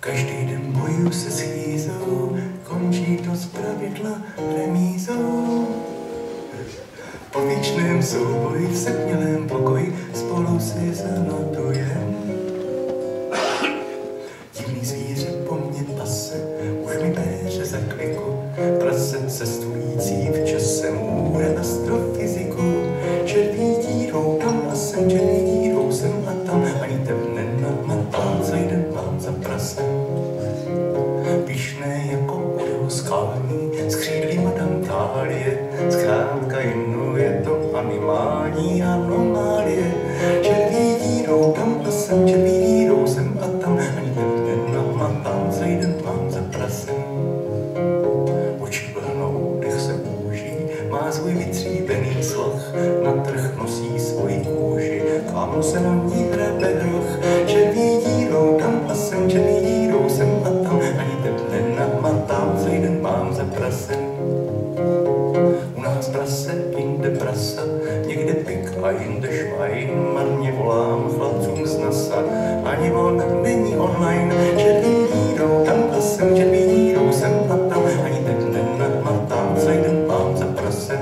Každý den boju se schýzou, končí to z pravidla remízou. Po věčném souboji v setmělém pokoji spolu si zanotujem. Skalní, s křídlí Tálie, zkrátka jedno je to animální anomálie. Červí dírou tam a sem, červí dírou sem a tam, ani tebe nenamatám, co jeden mám za prasem. Oči vrhnou, dech se kůží, má svůj vytříbený sloh, na trh nosí svoji kůži, kámo se na ní hrabe prasa, někde pik a jinde švajn, marně volám chlapcům z NASA. Ani on není online, černý dírou, tam a jsem černý dírou, sem a tam, ani ten den nad Martám, zajden pán za prasem.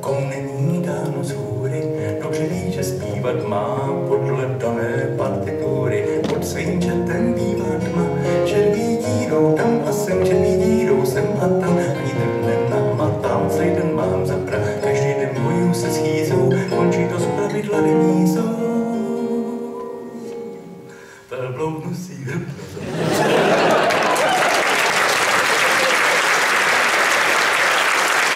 kom není dáno z hůry, dobře ví, že zpívat má podle dané partitury, pod svým četem jarní jsou. Velbloudnu sír.